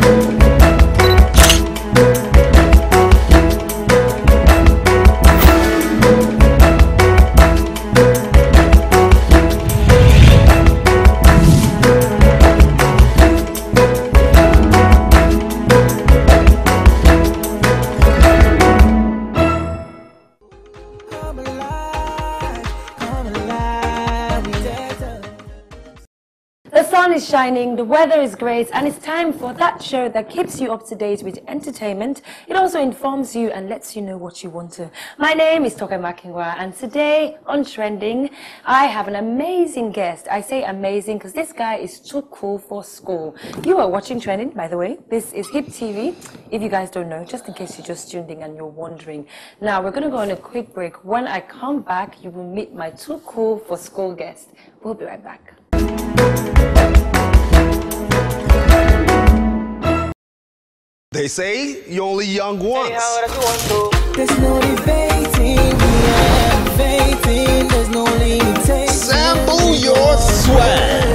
Come shining, the weather is great, and it's time for that show that keeps you up to date with entertainment. It also informs you and lets you know what you want to. My name is Toke Makinwa, and today on Trending, I have an amazing guest. I say amazing because this guy is too cool for school. You are watching Trending, by the way. This is Hip TV. If you guys don't know, just in case you're just tuned in and you're wondering. Now, we're going to go on a quick break. When I come back, you will meet my too cool for school guest. We'll be right back. They say you only young once. There's no debating, we are elevating. There's no limitation. Sample your swag.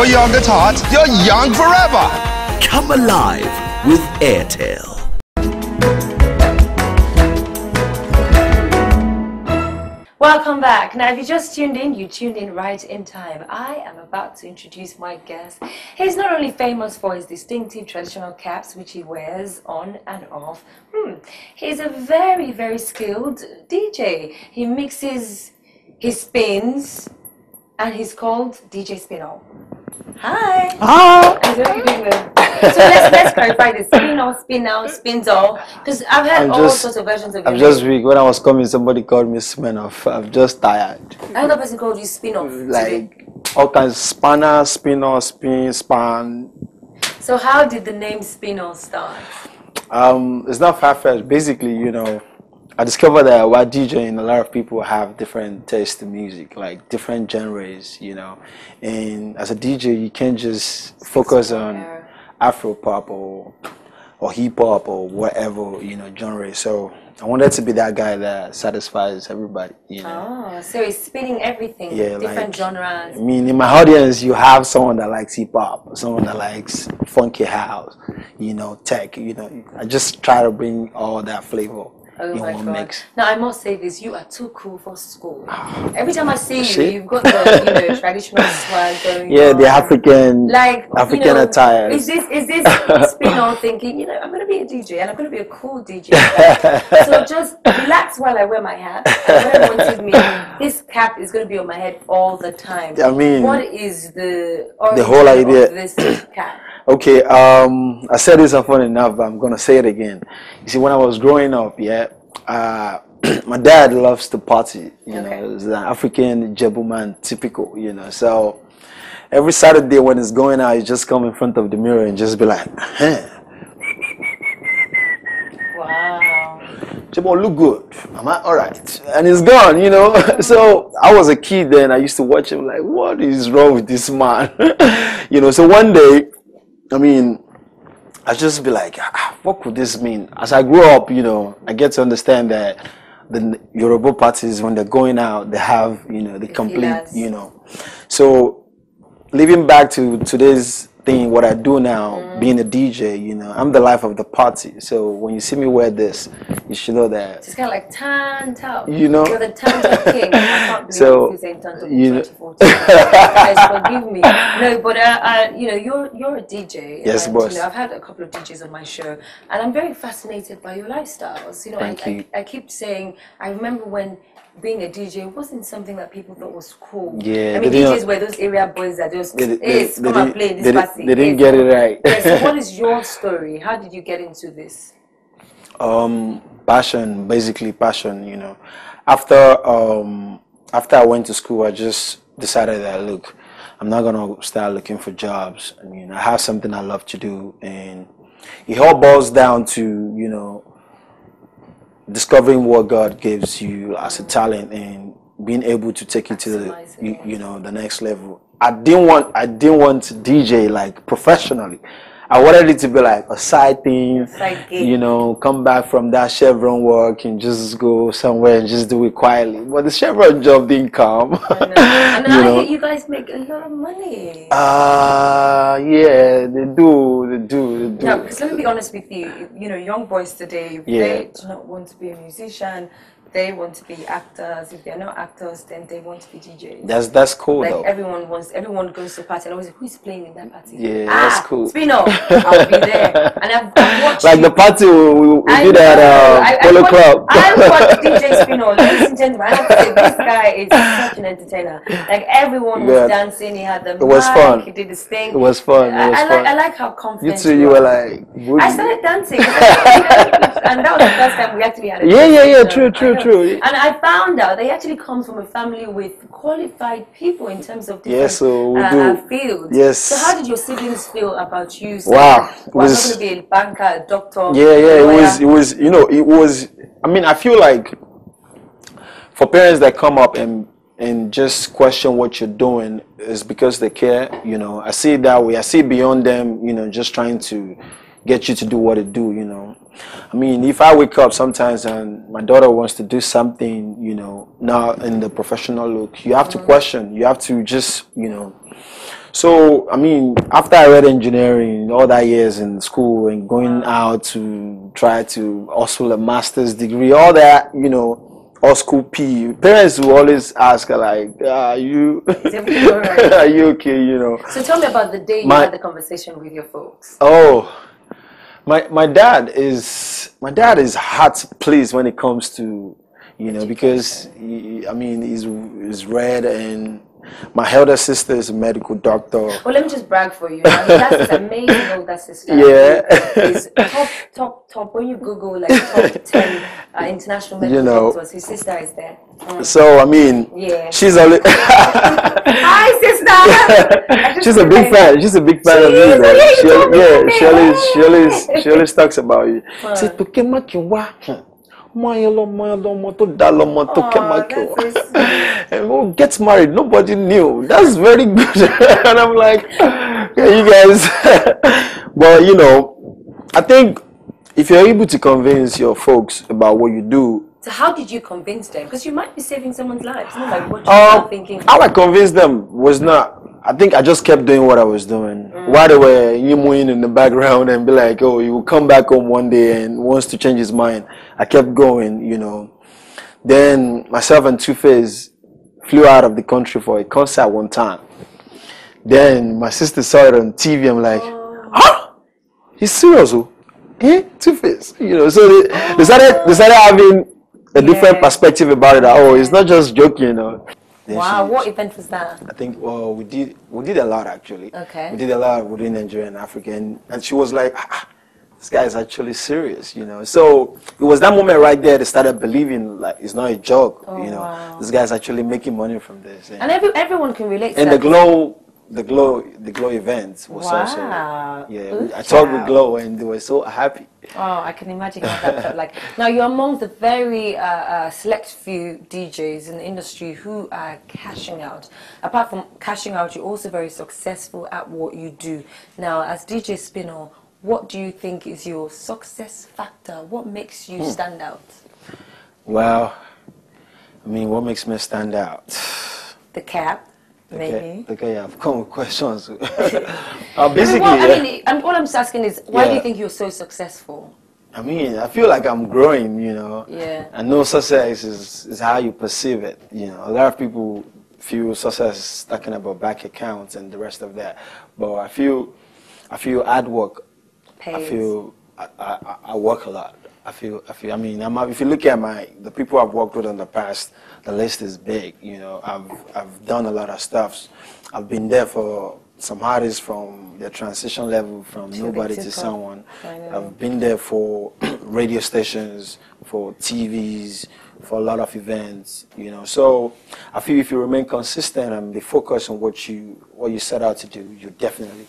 Now. When you're young at heart, you're young forever. Come alive with Airtel. Welcome back. Now, if you just tuned in, you tuned in right in time. I am about to introduce my guest. He's not only famous for his distinctive traditional caps, which he wears on and off. Hmm. He's a very, very skilled DJ. He mixes his spins, and he's called DJ Spinall. Hi. I'm very big man. So let's let's clarify this. Spinall, Spinall, Spinzall. Because I've heard I'm all just- sorts of versions of I'm just weak. When I was coming, somebody called me Smirnoff. I'm just tired. Another person called you Spinoff. today. Like all kinds spanner, spinner, spin, span. So how did the name Spinall start? Um, it's not far fetched. Basically, you know, I discovered that while DJing, a lot of people have different tastes in music, like different genres, you know. And as a DJ, you can't just focus on Afro pop or or hip hop or whatever, you know, genre. So I wanted to be that guy that satisfies everybody, you know. Oh, so it's spinning everything, Yeah, different like- genres. I mean, in my audience, you have someone that likes hip hop, someone that likes funky house, you know, tech. You know, I just try to bring all that flavor Oh in my god! Now I must say this: you are too cool for school. Ah, Every time I see you, you've got the you know traditional swag going. Yeah, on. the African, like African you know, attire. Is this is this Spinall thinking? You know, I'm gonna be a DJ and I'm gonna be a cool DJ. so just relax while I wear my hat. Wanted me. This cap is gonna be on my head all the time. I mean, what is the origin whole idea- of this cap? Okay, um, I said this often enough, but I'm gonna say it again. You see, when I was growing up, yeah, uh, my dad loves to party. You Okay. know, he's an African gentleman, typical. You know, so every Saturday when it's going out, he just come in front of the mirror and just be like, "Huh, Wow. Jabo, look good. Am I all right?" And he's gone. You know, so I was a kid then. I used to watch him like, "What is wrong with this man?" you know. So one day, I mean, I just be like, ah, what could this mean? As I grew up, you know, I get to understand that the Yoruba parties, when they're going out, they have, you know, the complete, you know. So, living back to today's thing, what I do now, being a DJ, you know, I'm the life of the party. So when you see me wear this, you should know that It's kind of like tan top. You know. You're the king. I So, I'm still saying tan top you know- 2014. Guys, forgive me. No, but uh, uh, you know, you're you're a DJ. Yes, and, boss. You know, I've had a couple of DJs on my show, and I'm very fascinated by your lifestyles. You know, I, you. I, I keep saying, I remember when being a DJ wasn't something that people thought was cool. Yeah, I mean, DJs were those area boys that just, hey, come and play this party. They didn't get it right. so what is your story? How did you get into this? um passion basically passion you know after um after i went to school i just decided that look i'm not gonna start looking for jobs i mean i have something i love to do and it all boils down to you know discovering what God gives you as a talent and being able to take it to the you, you know the next level. I didn't want I didn't want to DJ like professionally. I wanted it to be like a side thing, gig. you know, come back from that Chevron work and just go somewhere and just do it quietly. But the Chevron job didn't come. And, uh, and you I know. hear you guys make a lot of money. Ah, yeah, they do, they do, they do. No, because let me be honest with you. You know, young boys today, Yeah. they do not want to be a musician, they want to be actors. If they're not actors, then they want to be DJs. That's that's cool like though. everyone wants, everyone goes to a party and always, who's playing in that party? Yeah, ah, that's cool. Spin off. I'll be there. And I've, I've watched like you. the party we, we, I did at uh, I- I Polo Club. I watch DJ Spinall, ladies and gentlemen. I have to say, this guy is such an entertainer. Like everyone was Yeah. dancing. He had the It was mic, fun. He did his thing. It was fun, it I, was I fun. like. I like how you confident. you are. were like, would I started dancing, and that was the first time we actually had a Yeah, yeah, yeah, true, true, I. true. And I found out they actually come from a family with qualified people in terms of different Yes, so we uh, do. uh, fields. Yes. So how did your siblings feel about you? saying, Wow, it "Well, I'm was- going to be a banker, a doctor. yeah, yeah, a it was, it was, you know, it was. I mean, I feel like for parents that come up and and just question what you're doing is because they care. You know, I see it that way. I see beyond them. You know, just trying to get you to do what they do. You know, I mean, if I wake up sometimes and my daughter wants to do something, you know, now in the professional look, you have to mm-hmm. question. You have to just, you know. So I mean, after I read engineering, all that years in school and going out to try to hustle a master's degree, all that, you know, all school P. Parents will always ask like, "Are you, right?" are you okay?" You know. So tell me about the day you My- had the conversation with your folks. Oh, my my dad is my dad is hard pleased when it comes to you know because he, I mean he's he's read and my elder sister is a medical doctor. Well, let me just brag for you. Now, that's amazing older sister. Yeah. Is top, top, top. When you Google like top 10 uh, international medical You know. doctors, his sister is there. Mm. So I mean, Yeah. she's a li- Hi, sister! She's a big fan. She's a big fan of She you. though. yeah, She, me yeah, she always, she always, she always talks about you. Say Toke Makinwa. Ọmọ yẹn lọmọ yẹn lọmọ tó dá lọmọ Toke Aw, Makinwa. that's so sweet. And who gets married? Nobody knew. That's very good. and I'm like, yeah, you guys. but you know, I think if you're able to convince your folks about what you do, So how did you convince them? Because you might be saving someone's life. It's not like what you're um, thinking. how I convinced them was not. I think I just kept doing what I was doing while they were yimwing in the background and be like, "Oh, you will come back home one day and wants to change his mind." I kept going, you know. Then myself and 2Face flew out of the country for a concert one time. Then my sister saw it on TV. I'm like, "Huh? He's serious? Oh? Eh? 2Face?" You know. So they, they started they started having a different Yeah. perspective about it. that, Oh, it's not just joking, you know. Then Wow, she- what event was that? I think well we did we did a lot actually. Okay. We did a lot within Nigeria and Africa and, and she was like, ah, this guy is actually serious, you know. So it was that moment right there they started believing like it's not a joke, you know. Oh, wow. This guy's actually making money from this. And, And every, everyone can relate to and the glow the glow the glow event was Wow. also yeah. I talked with. Glow and they were so happy. Oh, I can imagine how that felt like. Now, you're among the very uh, uh, select few DJs in the industry who are cashing out. Apart from cashing out, you're also very successful at what you do. Now, as DJ Spinall, what do you think is your success factor? What makes you Hmm. stand out? Well, I mean what makes me stand out? The cap, Okay, maybe. okay, I've come with questions. uh, basically, what, I yeah. mean, and all I'm just asking is, why do you think you're so successful? I mean, I feel like I'm growing, you know. Yeah. I know success is, is how you perceive it. You know, a lot of people feel success is talking about bank accounts and the rest of that. But I feel, I feel hard work. Pays. I feel I, I, I work a lot. I feel, I feel. I mean, I'm, if you look at my the people I've worked with in the past, the list is big. You know, I've I've done a lot of stuff. I've been there for some artists from the transition level from To nobody to someone. I've been there for radio stations, for TVs, for a lot of events, you know. So I feel if you remain consistent and be focused on what you what you set out to do, you definitely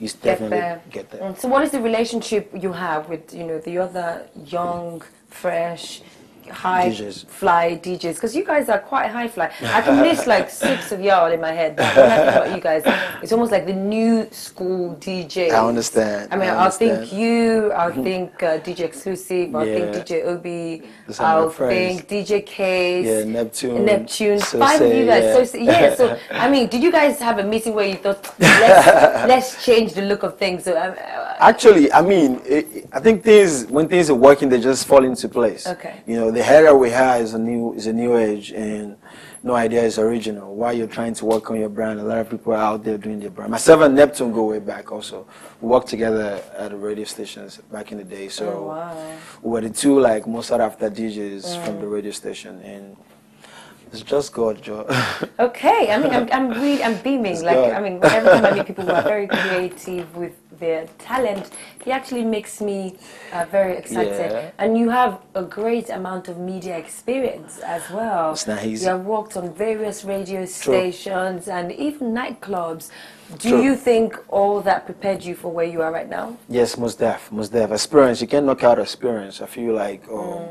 you Get definitely there. get there. So, what is the relationship you have with you know the other young, fresh, high DJs. fly DJs? Because you guys are quite high fly. I can list like six of y'all in my head. But when I think about you guys, it's almost like the new school DJ. I understand, I mean, I I'll think you. I'll think uh, DJ Exclusive. I'll think DJ Obi. Those are my I'll think DJ Caise. Yeah, Neptune, Neptune. So Five of you guys. yeah. So say- yeah. So I mean, did you guys have a meeting where you thought let's let's change the look of things? So, um, uh, Actually, I mean, it, I think things when things are working, they just fall into place. Okay. You know, the era we have is a new is a new age, and no idea is original. While you're trying to work on your brand, a lot of people are out there doing their brand. Myself and Neptune go way back. Also, we worked together at the radio stations back in the day. So Oh, wow. we were the two like most sought after DJs from the radio station, and it's just God, Joe. Okay, I mean, I'm, I'm really, I'm beaming. It's like, good. I mean, every time I meet people who are very creative with their talent, it actually makes me uh, very excited. Yeah. And you have a great amount of media experience as well. It's not easy. You have worked on various radio stations and even nightclubs. Do True. you think all that prepared you for where you are right now? Yes, most def, most def. Experience, you can't knock out experience. I feel like um,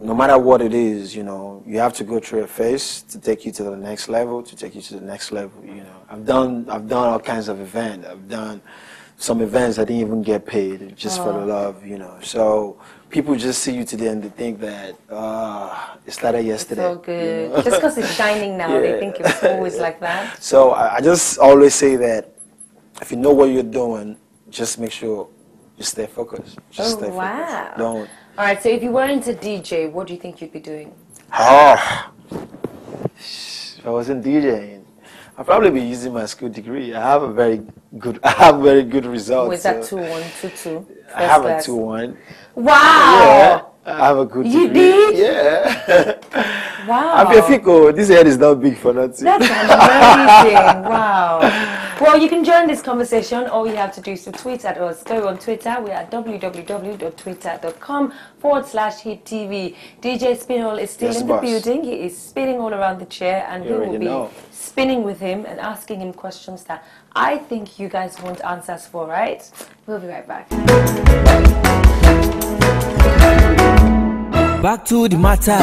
no matter what it is, you know, you have to go through a phase to take you to the next level, to take you to the next level. You know, I've done, I've done all kinds of events. I've done some events I didn't even get paid just for the love. You know, so people just see you today and they think that uh, it started yesterday. So you good. know? Just because it's shining now, they Yeah. think it's always like that. So I, I just always say that if you know what you're doing, just make sure you stay focused. Just Oh, stay wow. focused. Don't. All right, so if you weren't a DJ, what do you think you'd be doing? Oh, if I wasn't DJing, I'd probably be using my school degree. I have a very good, I have very good results. Was that so two one two two? I have a two one. Wow! I have a good You degree. did? Yeah. Wow! I'm Fico. This head is not big for nothing. That's amazing! wow. Well, you can join this conversation. All you have to do is to tweet at us. Go on Twitter. We are at www.twitter.com forward slash hip TV. DJ Spinall is still Yes, in the building. He is spinning all around the chair, and You we will be know. spinning with him and asking him questions that I think you guys want answers for, right? We'll be right back. Back to the matter.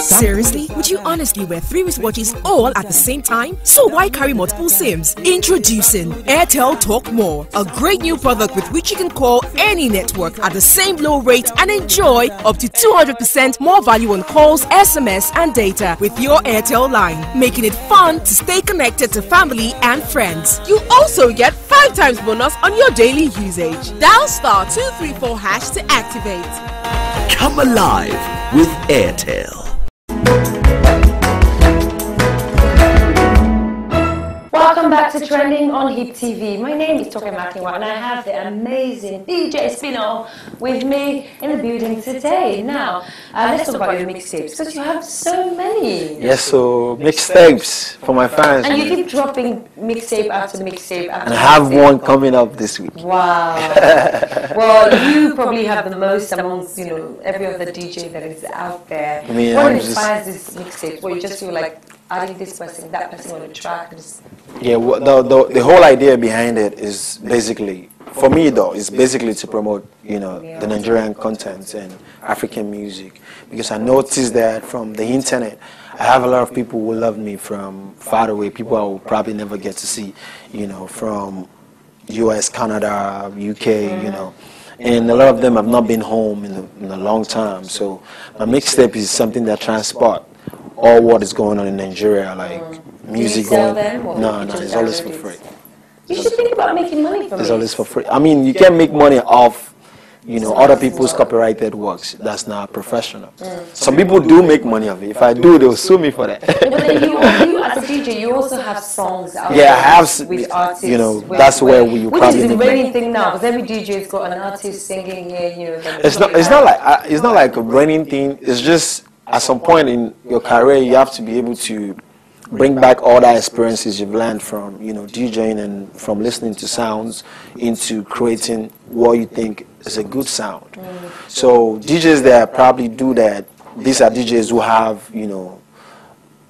Seriously? Would you honestly wear three wristwatches all at the same time? So why carry multiple SIMs? Introducing Airtel Talk More, a great new product with which you can call any network at the same low rate and enjoy up to 200% more value on calls, SMS, and data with your Airtel line, making it fun to stay connected to family and friends. You also get 5 times bonus on your daily usage. Dial star 234 hash to activate. Come alive with Airtel. Welcome back to Trending on Hip TV. My name is Toke Makinwa and I have the amazing DJ Spinall with me in the building today. Now, uh, let's talk about your mixtapes because you have so many. Yes, so mixtapes for my fans. And you keep dropping mixtape after mixtape after And I have one coming up this week. Wow. well, you probably have the most amongst, you know, every other DJ that is out there. I mean, what I'm just- inspires this mixtape? Where you just feel like adding this person, that person on the track, Yeah, wha- the, the, the whole idea behind it is basically, for me though, is basically to promote, you know, the Nigerian content and African music. Because I noticed that from the internet, I have a lot of people who love me from far away, people I will probably never get to see, you know, from US, Canada, UK, you know. And a lot of them have not been home in a, in a long time. So my mixtape is something that transport all what is going on in Nigeria, like music sell going. them, or no, no, it's always for free. you should think about making money from it. It's it. always for free. I mean, you can make money off, you know, other people's copyrighted works. That's not professional. Some people do make money of it. If I do, they'll sue me for that. But then you, you as a DJ, you also have songs out Yeah, I have with artists. you know, that's where we which probably is the reigning thing now, because every DJ's got an artist singing here, you know. it's not. It's not like uh, it's not like a running thing. It's just at some point in your career, you have to be able to bring back all the experiences you've learned from you know DJing and from listening to sounds into creating what you think is a good sound. So DJs that probably do that, these are DJs who have you know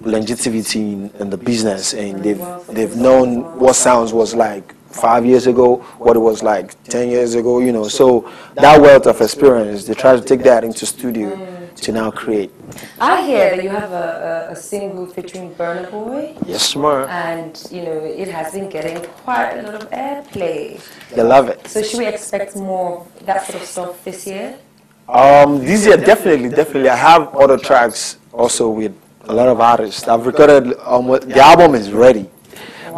longevity in, in the business and they've they've known what sounds was like five years ago, what it was like ten years ago, you know. So that wealth of experience, they try to take that into studio to now create. I hear that you have a, a, a single featuring Burna Boy, Yes, ma'am. and you know it has been getting quite a lot of airplay. They love it. So should we expect more of that sort of stuff this year? Um, this year, definitely, definitely. I have other tracks also with a lot of artists. I've recorded, um, the album is ready.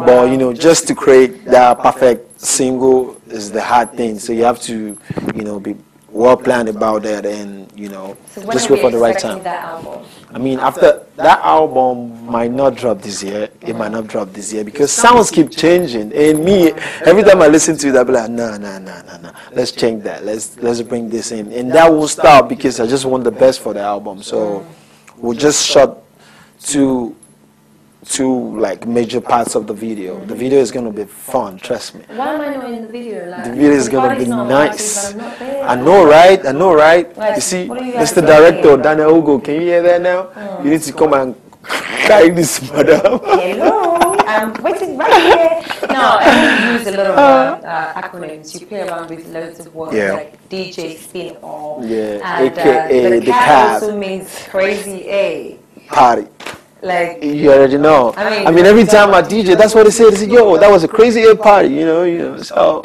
But, you know, just to create that perfect single is the hard thing. So you have to, you know, be well planned about that and, you know, So just wait for the right time. I mean, after that album might not drop this year, it might not drop this year because sounds keep changing. And me, every time I listen to it, I'll be like, no no no no no Let's change that. Let's let's bring this in, and that won't stop because I just want the best for the album. So we'll just shot two two like major parts of the video. The video is gonna be fun, trust me. Why am I not in the video? Like, The video is gonna be nice. party, I'm not there. I know, right? I know, right? Right. You see, you Mr. Director? Daniel Ugo, can you hear that now? You need to come and carry this madam. Hello, I'm waiting right here. No, I you use a lot of uh, uh, acronyms. You play around with loads of words Yeah. like DJ spin off. Yeah, and, AKA uh, the, the cat cat. also means crazy A. Party. Like You already know. I mean- I mean, every time I DJ, that's what they say. They say, "Yo, that was a crazy air party," you know. You know. So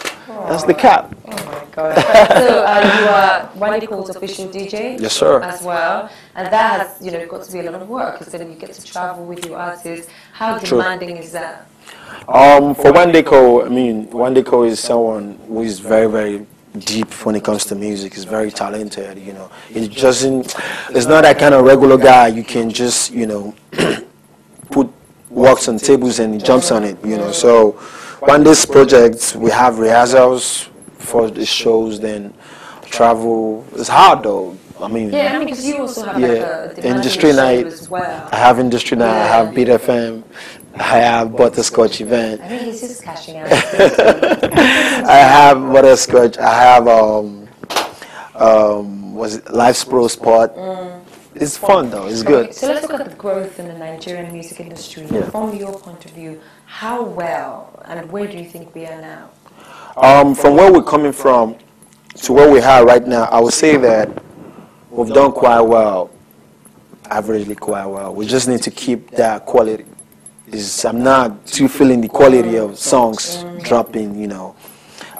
that's the cap. Oh my god. so uh, you are Wande Coal's official DJ. Yes, sir. As well, and that has you know got to be a lot of work because then you get to travel with your artists. How True. demanding is that? Um, for Wande Coal, I mean, Wande Coal is someone who is very, very deep when it comes to music. He's very talented, you know. He doesn't, it's not that kind of regular guy you can just, you know, put works on tables and he jumps on it, you know. So, on this project, we have rehearsals for the shows, then travel. It's hard though. I mean, Yeah, I mean because you also have like yeah, a, a industry night. as well. I have industry now. I have Beat FM. I have Butterscotch event. I think he's just cashing out. I have butterscotch. I have um um was it Life's Pro Sport. It's fun though. It's good. So let's look at the growth in the Nigerian music industry. Yeah. From your point of view, how well and where do you think we are now? Um, from where we're coming from to where we are right now, I would say that we've done quite well. Averagely quite well. We just need to keep that quality. Is I'm not too feeling the quality of songs dropping. You know,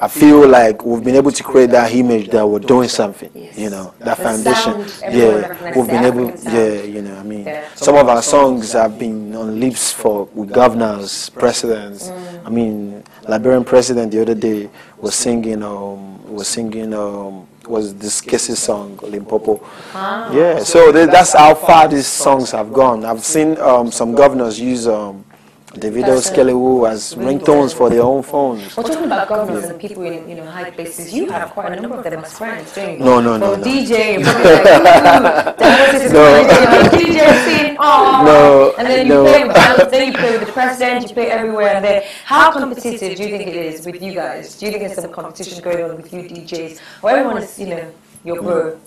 I feel like we've been able to create that image that we're doing something. You know, that foundation. Yeah, we've been able. Yeah, you know, I mean, some of our songs have been on lips for with governors, presidents. I mean, Liberian president the other day was singing. Um, was singing. Um, was this Kcee song Limpopo? Yeah. So that's how far these songs have gone. I've seen um, some governors use um, Davido Skelewu as ringtones for their own phones. We're talking about governors and people in you know high places. You have quite a number of them as friends, don't you? No, no, no, For no. DJ, like, no. DJ, scene, oh, No, and then you no. play with then you play with the president, you play everywhere. And then, how competitive do you think it is with you guys? Do you think there's some competition going on with you DJs, or everyone is you know your bro?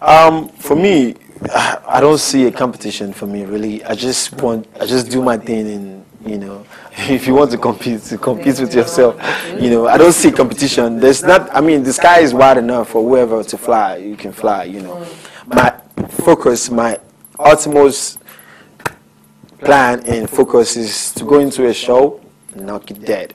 Um, for me, I I don't see a competition for me really. I just want, I just do my thing, and you know, if you want to compete, to compete with yourself. You know, I don't see competition. There's not. I mean, the sky is wide enough for whoever to fly. You can fly. You know, my focus, my utmost plan and focus is to go into a show and knock it dead.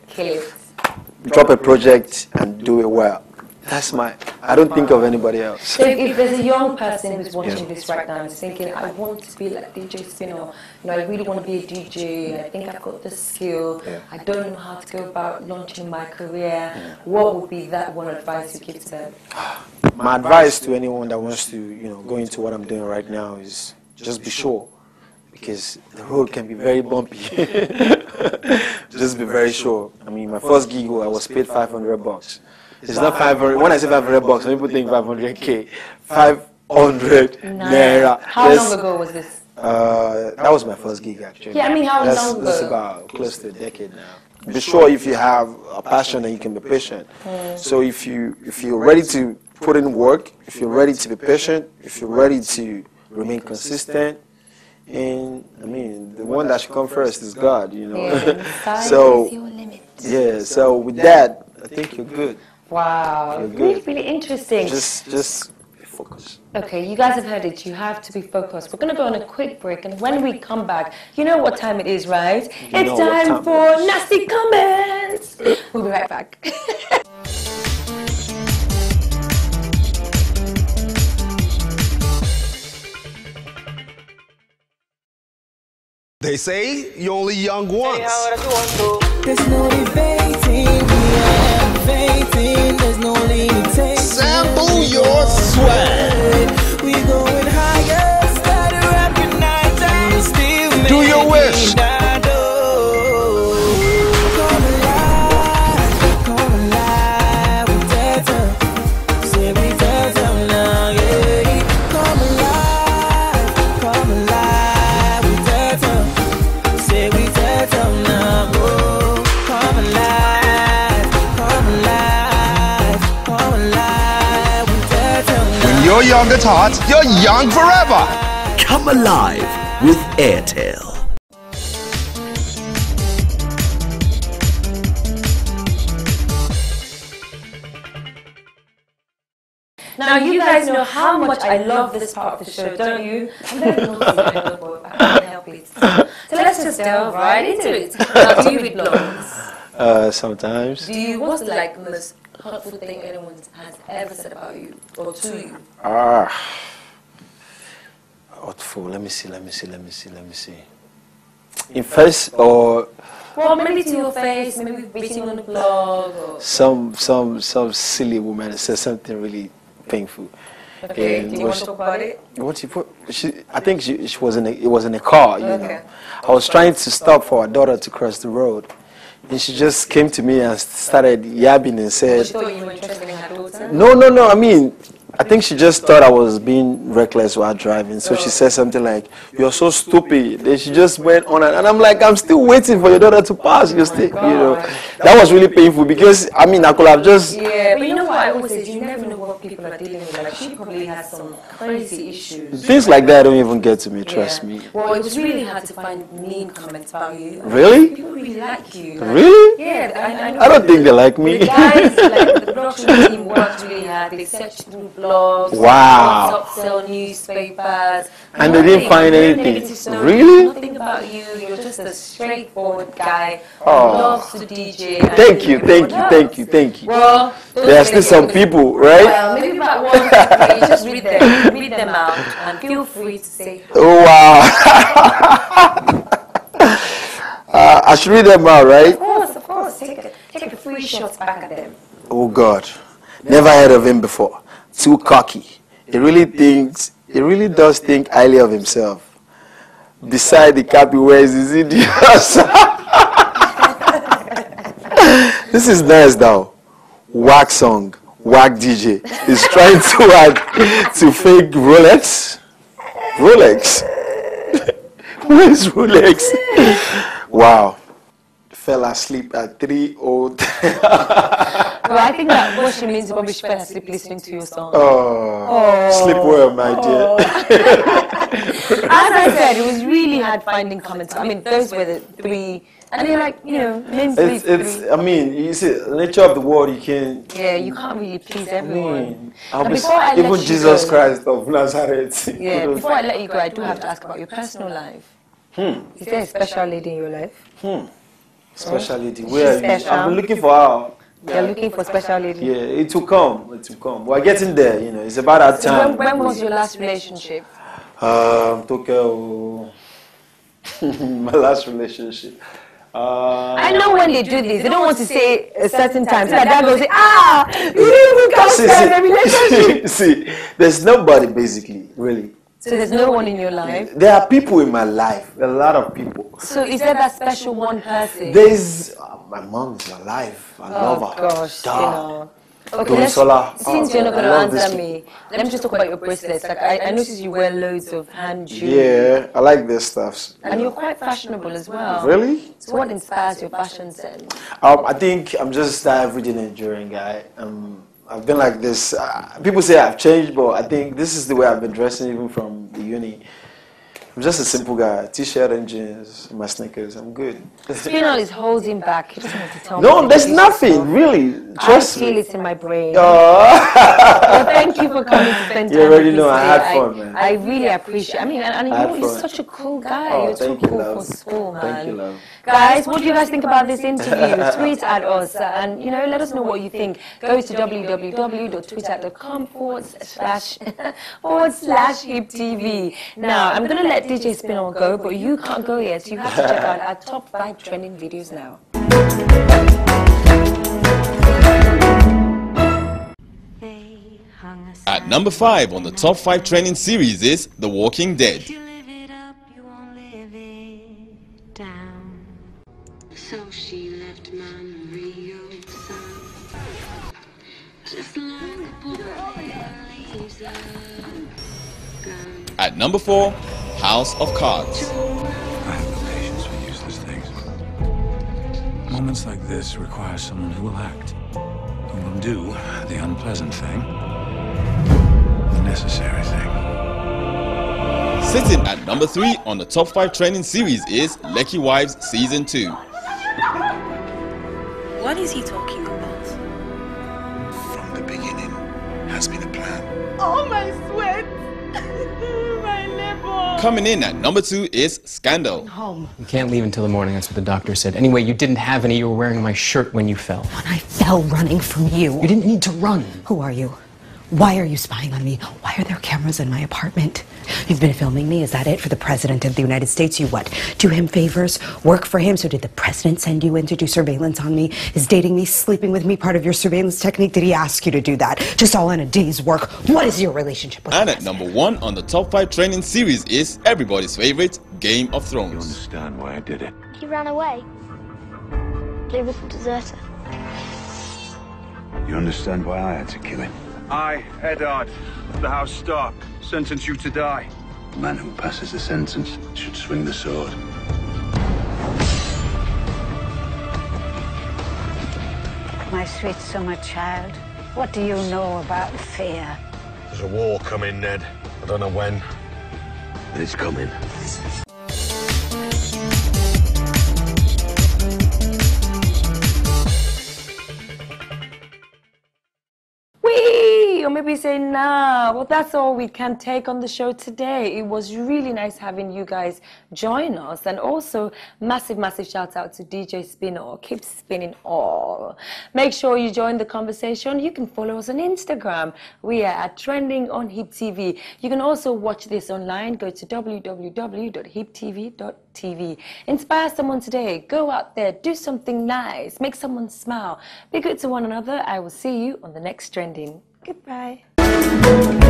Drop a project and do it well. That's my. I don't think of anybody else. So if, if there's a young person who's watching Yeah. this right now and is thinking, I want to be like DJ Spinner, you know, I really want to be a DJ, I think I've got the skill, Yeah. I don't know how to go about launching my career, what would be that one advice you give to them? My advice to anyone that wants to, you know, go into what I'm doing right now is just be sure, because the road can be very bumpy. just be very sure. I mean, my first gig, I was paid 500 bucks. It's not 500. When I say 500 bucks, some people think 500k. 500 naira. How Yes. long ago was this? Uh, that was my first gig actually. Yeah, I mean, how that's, long That's about close to a decade now. Be sure if you have a passion and you can be patient. So if you if you're ready to put in work, if you're ready to be patient, if you're ready to remain consistent, and I mean the one that should come first is God, you know. Yeah, the so is your limit. Yeah. So with that, I think you're good. Wow. Really, really interesting. Just, just focus. Okay, you guys have heard it. You have to be focused. We're going to go on a quick break, and when we come back, you know what time it is, right? know it's time time for it is. nasty comments. We'll be right back. They say you're only young once. There's no debating, you're young you're young forever. Come alive with Airtel. Now, you guys know how much I love this part of the show, don't you? I'm very naughty, I I can't help it. So let's just delve right into it. Now, do you read blogs? Uh, sometimes. Do you, what's the like most hurtful thing anyone has ever said about you or to you? Ah. Hurtful. Let me see. Let me see. Let me see. Let me see. In first or Well, maybe to your face, maybe written on the blog or... some some some silly woman said something really painful. Okay, And do you want to talk about it? What she put? She, I think she, she was in a, it was in a car. You Okay. know, I was trying to stop for our daughter to cross the road, and she just came to me and started yabbing and said, in her "No, no, no. I mean, I think she just thought I was being reckless while driving. So she oh. said something like, "You're so stupid." Then she just went on, and, and I'm like, "I'm still waiting for your daughter to pass. You oh still, you know." That was really painful because I mean, I could have just Yeah, but you know what I always say, you never know what people are dealing with. Like, she probably has some crazy issues. things like that don't even get to me. Trust Yeah. me. Well, it was really hard to find mean comments about you. Really? People really like you. Like, Really? Yeah, I, I, know I don't think they like The me. guys, like the production team worked really hard. They searched through blogs, Wow. top sell newspapers, And they didn't find anything. Really? Nothing about you. You're just a straightforward guy. Oh. Loves to DJ. Thank you, thank you, thank you, thank you. Well, those There are are still the some people, right? Well, maybe about one, three. Just read them, read them out, and feel free to say. Oh wow! uh, I should read them out, right? Of course, of course. Take a, take a free shot back at them. Oh God, never heard of him before. Too cocky. He really thinks. He really does think highly of himself. Beside the cap he wears is hideous. this is nice though. Whack song, whack DJ is trying to add to fake Rolex. Rolex. Where is Rolex? wow. Fell asleep at 3 Well, I think that what she means is probably she fell asleep listening to your song. Oh, oh. sleep well, my dear. Oh. As I said, it was really hard finding comments. I mean, those were the three, and they're like, you know, names It's, it's. I mean, you see, nature of the world, you can't. Yeah, you can't really please everyone. mean, And be, before I even Jesus go- Christ of Nazareth. Yeah, before I let you go, I do have to ask about your personal life. Hmm. Is there a special lady in your life? Hmm. Special lady. Where are you? special. Been looking for her. You're looking for a special lady. Yeah, it will come. It will come. We're getting there, you know. It's about that So time. when, when was your last relationship? Um, Tokyo. my last relationship. Uh, I know when they do this, they don't want to say a certain time. So that guy goes, ah, you didn't even come see, to the relationship. see, see, there's nobody basically, really. So there's no one in your life. There are people in my life, a lot of people. So is there that special one person? There's uh, my mom is alive. I love Oh her. gosh, you know. Okay, let's, Dorisola. since Oh, you're not going to answer me, let me just talk about your bracelets. Like I, I noticed you wear loads of hand jewelry, Yeah, I like this stuff. and you're quite fashionable as well. Really? So what inspires your fashion sense? Um, I think I'm just that everyday Nigerian guy. Um, I've been like this. Uh, people say I've changed, but I think this is the way I've been dressing even from the uni. I'm just a simple guy. T-shirt and jeans, my sneakers. I'm good. Spinall is holding back. He doesn't want to tell me. no, the there's nothing really. Trust I feel me. it in my brain. Oh. Well, thank you for coming to spend time You already know I had fun, man. I really appreciate. I mean, and, and I you're, you're such a cool guy. Oh, you're too you, cool love. for school, man. Thank you, love. Guys, what do you guys think about this interview? Tweet at us and you know let us know what you think. Go to www.twitter.com forward slash forward slash hip TV. Now I'm gonna let DJ Spinall go, but you can't go yet. You have to check out our top five trending videos now. At number 5 on the top 5 trending series is The Walking Dead. You live it up, you won't live it down. So she left Mama Rio son. Just like a boy leaves a. At number 4, House of Cards. I have no patience for useless things. Moments like this require someone who will act, who will do the unpleasant thing, the necessary thing. Sitting at number 3 on the top 5 trending series is Lekki Wives Season 2. What is he talking Coming in at number 2 is Scandal. Home. You can't leave until the morning, that's what the doctor said. Anyway, you didn't have any, you were wearing my shirt when you fell. When I fell running from you. You didn't need to run. Who are you? Why are you spying on me? Why are there cameras in my apartment? You've been filming me, is that it? For the President of the United States, you what? Do him favors? Work for him? So did the President send you in to do surveillance on me? Is dating me, sleeping with me part of your surveillance technique? Did he ask you to do that? Just all in a day's work? What is your relationship with And at number 1 on the top 5 trending series is everybody's favorite Game of Thrones. You understand why I did it? He ran away. He was a deserter. You understand why I had to kill him? I, Eddard, of the House Stark, sentence you to die. The man who passes the sentence should swing the sword. My sweet summer child, what do you know about fear? There's a war coming, Ned. I don't know when. but It's coming. Or maybe say, nah. Well, that's all we can take on the show today. It was really nice having you guys join us. And also, massive, massive shout out to DJ Spinner. Keep spinning all. Make sure you join the conversation. You can follow us on Instagram. We are at Trending on Hip TV. You can also watch this online. Go to www.hiptv.tv. Inspire someone today. Go out there. Do something nice. Make someone smile. Be good to one another. I will see you on the next Trending. Goodbye.